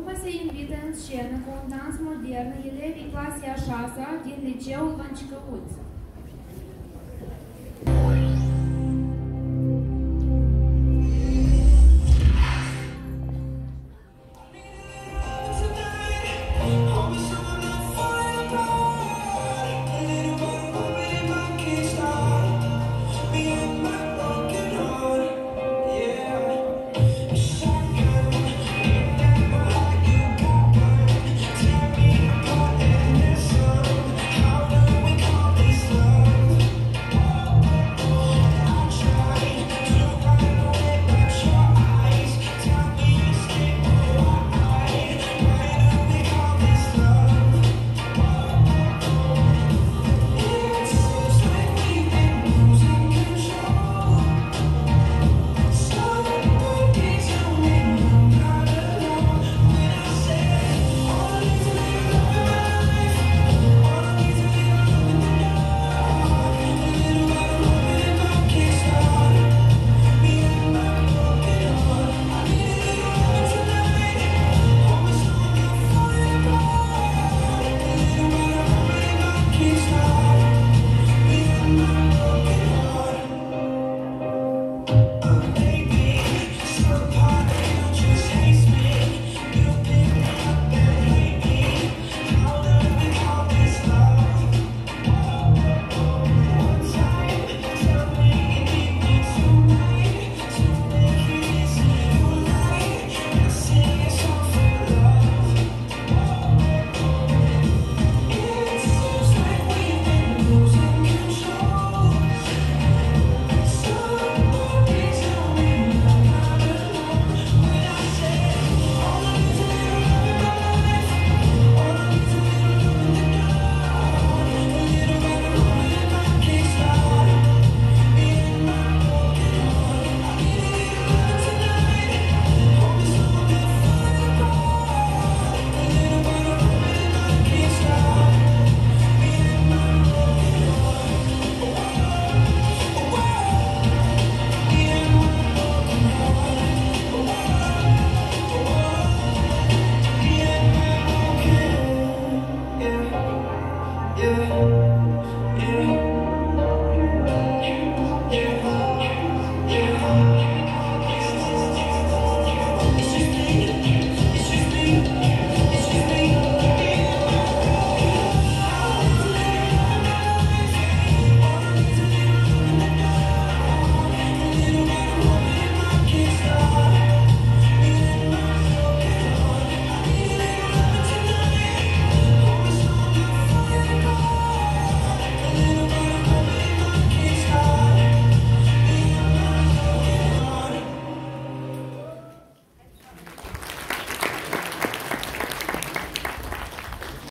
Acum se invită în scenă cu un dans modern elevii clasei a șasea din liceul Vâncicăuț. você.